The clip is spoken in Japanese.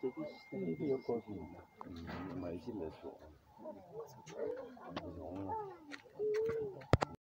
这个是，嗯，